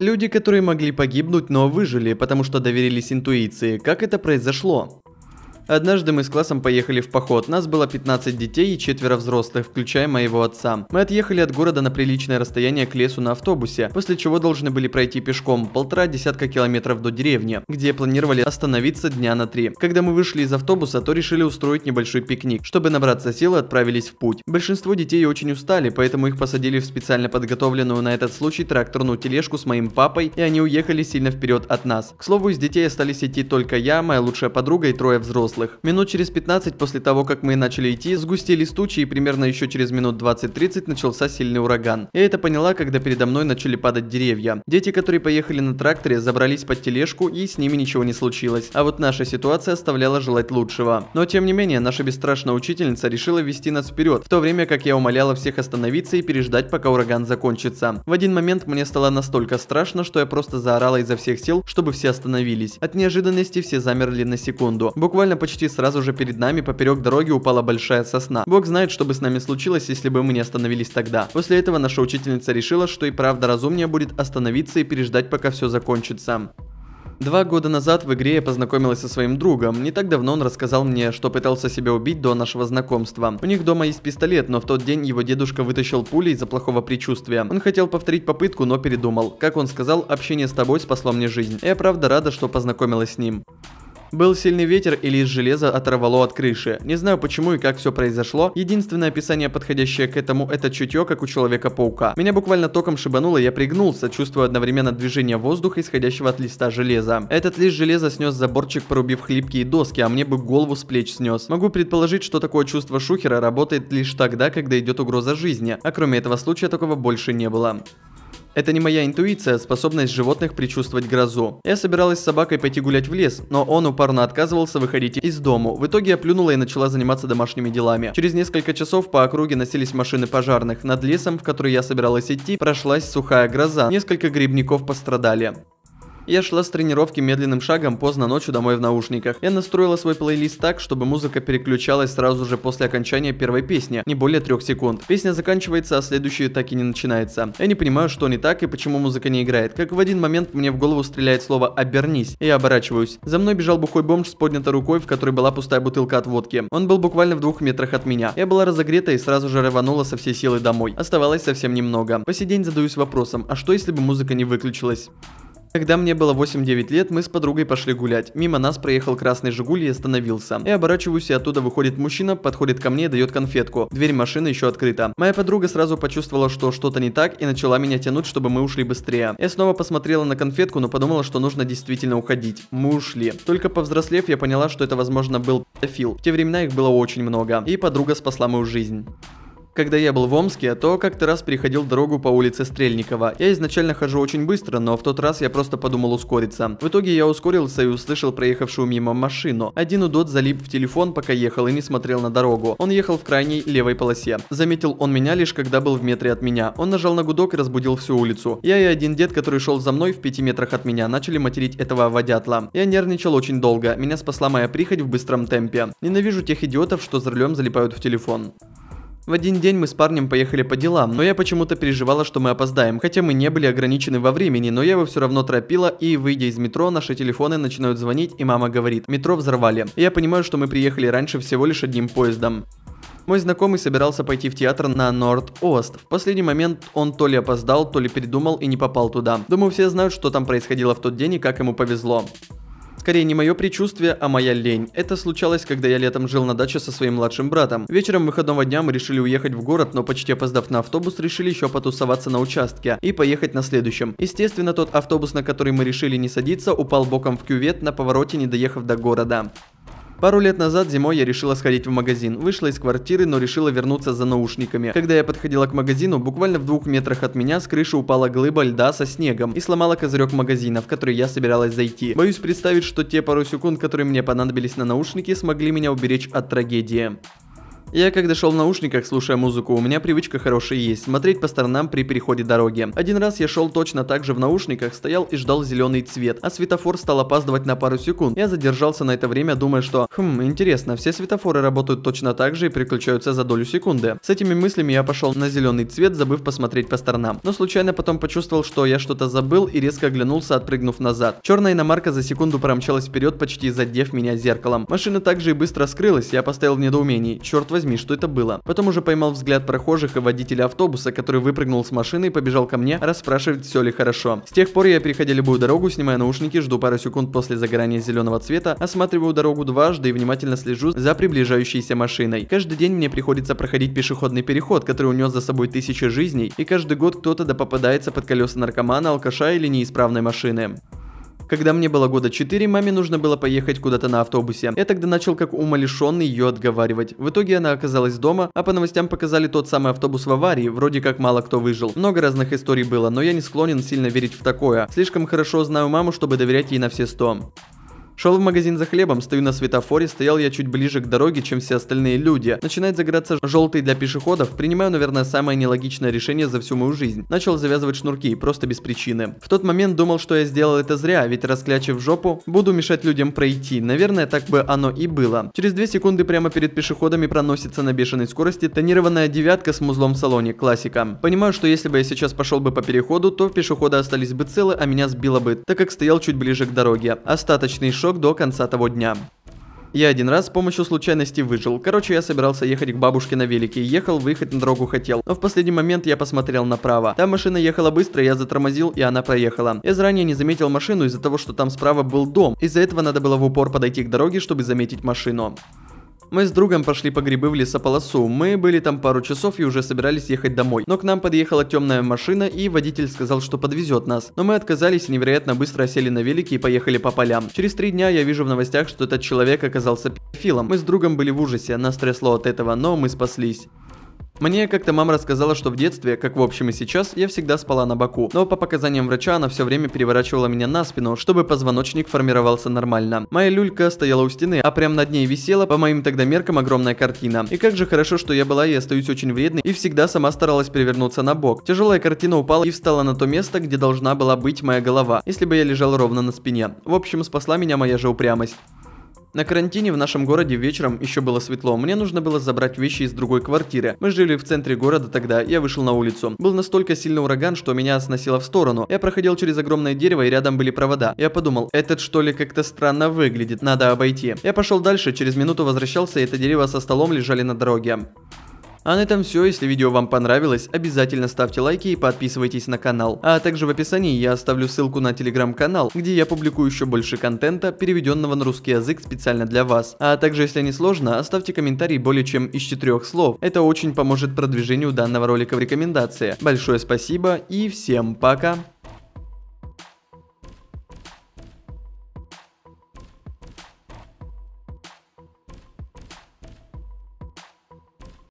Люди, которые могли погибнуть, но выжили, потому что доверились интуиции. Как это произошло? Однажды мы с классом поехали в поход. Нас было 15 детей и четверо взрослых, включая моего отца. Мы отъехали от города на приличное расстояние к лесу на автобусе, после чего должны были пройти пешком полтора десятка километров до деревни, где планировали остановиться дня на три. Когда мы вышли из автобуса, то решили устроить небольшой пикник. Чтобы набраться сил, отправились в путь. Большинство детей очень устали, поэтому их посадили в специально подготовленную на этот случай тракторную тележку с моим папой, и они уехали сильно вперед от нас. К слову, из детей остались идти только я, моя лучшая подруга и трое взрослых взрослых. Минут через 15 после того, как мы начали идти, сгустились тучи и примерно еще через минут 20-30 начался сильный ураган. Я это поняла, когда передо мной начали падать деревья. Дети, которые поехали на тракторе, забрались под тележку и с ними ничего не случилось. А вот наша ситуация оставляла желать лучшего. Но тем не менее, наша бесстрашная учительница решила вести нас вперед, в то время как я умоляла всех остановиться и переждать, пока ураган закончится. В один момент мне стало настолько страшно, что я просто заорала изо всех сил, чтобы все остановились. От неожиданности все замерли на секунду. Буквально почти сразу же перед нами поперек дороги упала большая сосна. Бог знает, что бы с нами случилось, если бы мы не остановились тогда. После этого наша учительница решила, что и правда разумнее будет остановиться и переждать, пока все закончится. Два года назад в игре я познакомилась со своим другом. Не так давно он рассказал мне, что пытался себя убить до нашего знакомства. У них дома есть пистолет, но в тот день его дедушка вытащил пули из-за плохого предчувствия. Он хотел повторить попытку, но передумал. Как он сказал, общение с тобой спасло мне жизнь. Я правда рада, что познакомилась с ним. Был сильный ветер или из железа оторвало от крыши. Не знаю почему и как все произошло. Единственное описание, подходящее к этому, это чутье, как у Человека-паука. Меня буквально током шибануло, я пригнулся, чувствуя одновременно движение воздуха, исходящего от листа железа. Этот лист железа снес заборчик, порубив хлипкие доски, а мне бы голову с плеч снес. Могу предположить, что такое чувство шухера работает лишь тогда, когда идет угроза жизни, а кроме этого случая такого больше не было. Это не моя интуиция, а способность животных предчувствовать грозу. Я собиралась с собакой пойти гулять в лес, но он упорно отказывался выходить из дому. В итоге я плюнула и начала заниматься домашними делами. Через несколько часов по округе носились машины пожарных. Над лесом, в который я собиралась идти, прошлась сухая гроза. Несколько грибников пострадали. Я шла с тренировки медленным шагом поздно ночью домой в наушниках. Я настроила свой плейлист так, чтобы музыка переключалась сразу же после окончания первой песни, не более трех секунд. Песня заканчивается, а следующая так и не начинается. Я не понимаю, что не так и почему музыка не играет. Как в один момент мне в голову стреляет слово «обернись», и я оборачиваюсь. За мной бежал бухой бомж с поднятой рукой, в которой была пустая бутылка от водки. Он был буквально в двух метрах от меня. Я была разогрета и сразу же рванула со всей силы домой. Оставалось совсем немного. По сей день задаюсь вопросом, а что если бы музыка не выключилась? Когда мне было 8-9 лет, мы с подругой пошли гулять. Мимо нас проехал красный Жигуль и остановился. Я оборачиваюсь, и оттуда выходит мужчина, подходит ко мне и дает конфетку. Дверь машины еще открыта. Моя подруга сразу почувствовала, что что-то не так, и начала меня тянуть, чтобы мы ушли быстрее. Я снова посмотрела на конфетку, но подумала, что нужно действительно уходить. Мы ушли. Только повзрослев, я поняла, что это, возможно, был педофил. В те времена их было очень много. И подруга спасла мою жизнь. Когда я был в Омске, то как-то раз переходил дорогу по улице Стрельникова. Я изначально хожу очень быстро, но в тот раз я просто подумал ускориться. В итоге я ускорился и услышал проехавшую мимо машину. Один удот залип в телефон, пока ехал и не смотрел на дорогу. Он ехал в крайней левой полосе. Заметил он меня лишь когда был в метре от меня. Он нажал на гудок и разбудил всю улицу. Я и один дед, который шел за мной в пяти метрах от меня, начали материть этого водятла. Я нервничал очень долго. Меня спасла моя прихоть в быстром темпе. Ненавижу тех идиотов, что за рулем залипают в телефон. В один день мы с парнем поехали по делам, но я почему-то переживала, что мы опоздаем. Хотя мы не были ограничены во времени, но я его все равно торопила, и выйдя из метро, наши телефоны начинают звонить, и мама говорит, метро взорвали. Я понимаю, что мы приехали раньше всего лишь одним поездом. Мой знакомый собирался пойти в театр на Норд-Ост. В последний момент он то ли опоздал, то ли передумал и не попал туда. Думаю, все знают, что там происходило в тот день и как ему повезло. Скорее не мое предчувствие, а моя лень. Это случалось, когда я летом жил на даче со своим младшим братом. Вечером выходного дня мы решили уехать в город, но почти опоздав на автобус, решили еще потусоваться на участке и поехать на следующем. Естественно, тот автобус, на который мы решили не садиться, упал боком в кювет на повороте, не доехав до города. Пару лет назад зимой я решила сходить в магазин. Вышла из квартиры, но решила вернуться за наушниками. Когда я подходила к магазину, буквально в двух метрах от меня с крыши упала глыба льда со снегом и сломала козырек магазина, в который я собиралась зайти. Боюсь представить, что те пару секунд, которые мне понадобились на наушники, смогли меня уберечь от трагедии. Я когда шел в наушниках, слушая музыку, у меня привычка хорошая есть, смотреть по сторонам при переходе дороги. Один раз я шел точно так же в наушниках, стоял и ждал зеленый цвет, а светофор стал опаздывать на пару секунд. Я задержался на это время, думая, что, хм, интересно, все светофоры работают точно так же и переключаются за долю секунды. С этими мыслями я пошел на зеленый цвет, забыв посмотреть по сторонам. Но случайно потом почувствовал, что я что-то забыл и резко оглянулся, отпрыгнув назад. Черная иномарка за секунду промчалась вперед, почти задев меня зеркалом. Машина также и быстро скрылась, я поставил в недоумении. Черт возьми, что это было? Потом уже поймал взгляд прохожих и водителя автобуса, который выпрыгнул с машины и побежал ко мне, расспрашивать, все ли хорошо. С тех пор я переходя любую дорогу, снимая наушники, жду пару секунд после загорания зеленого цвета, осматриваю дорогу дважды и внимательно слежу за приближающейся машиной. Каждый день мне приходится проходить пешеходный переход, который унес за собой тысячи жизней, и каждый год кто-то да попадается под колеса наркомана, алкаша или неисправной машины. Когда мне было года 4, маме нужно было поехать куда-то на автобусе. Я тогда начал как умалишенный ее отговаривать. В итоге она оказалась дома, а по новостям показали тот самый автобус в аварии, вроде как мало кто выжил. Много разных историй было, но я не склонен сильно верить в такое. Слишком хорошо знаю маму, чтобы доверять ей на все сто. Шел в магазин за хлебом, стою на светофоре, стоял я чуть ближе к дороге, чем все остальные люди. Начинает загораться желтый для пешеходов, принимаю, наверное, самое нелогичное решение за всю мою жизнь. Начал завязывать шнурки, просто без причины. В тот момент думал, что я сделал это зря, ведь расклячив жопу, буду мешать людям пройти. Наверное, так бы оно и было. Через 2 секунды прямо перед пешеходами проносится на бешеной скорости тонированная девятка с музлом в салоне, классика. Понимаю, что если бы я сейчас пошел бы по переходу, то пешеходы остались бы целы, а меня сбило бы, так как стоял чуть ближе к дороге. Остаточный шок до конца того дня. Я один раз с помощью случайности выжил. Короче, я собирался ехать к бабушке на велике. Ехал, выехать на дорогу хотел. Но в последний момент я посмотрел направо. Там машина ехала быстро, я затормозил, и она проехала. Я заранее не заметил машину из-за того, что там справа был дом. Из-за этого надо было в упор подойти к дороге, чтобы заметить машину. Мы с другом пошли по грибы в лесополосу. Мы были там пару часов и уже собирались ехать домой. Но к нам подъехала темная машина и водитель сказал, что подвезет нас. Но мы отказались и невероятно быстро сели на велике и поехали по полям. Через три дня я вижу в новостях, что этот человек оказался педофилом. Мы с другом были в ужасе, нас трясло от этого, но мы спаслись. Мне как-то мама рассказала, что в детстве, как в общем и сейчас, я всегда спала на боку. Но по показаниям врача она все время переворачивала меня на спину, чтобы позвоночник формировался нормально. Моя люлька стояла у стены, а прямо над ней висела, по моим тогда меркам, огромная картина. И как же хорошо, что я была и остаюсь очень вредной, и всегда сама старалась перевернуться на бок. Тяжелая картина упала и встала на то место, где должна была быть моя голова, если бы я лежал ровно на спине. В общем, спасла меня моя же упрямость. На карантине в нашем городе вечером еще было светло. Мне нужно было забрать вещи из другой квартиры. Мы жили в центре города тогда, я вышел на улицу. Был настолько сильный ураган, что меня сносило в сторону. Я проходил через огромное дерево и рядом были провода. Я подумал, этот что ли как-то странно выглядит, надо обойти. Я пошел дальше, через минуту возвращался, и это дерево со столом лежали на дороге. А на этом все. Если видео вам понравилось, обязательно ставьте лайки и подписывайтесь на канал. А также в описании я оставлю ссылку на телеграм-канал, где я публикую еще больше контента, переведенного на русский язык специально для вас. А также, если не сложно, оставьте комментарий более чем из четырех слов. Это очень поможет продвижению данного ролика в рекомендации. Большое спасибо и всем пока!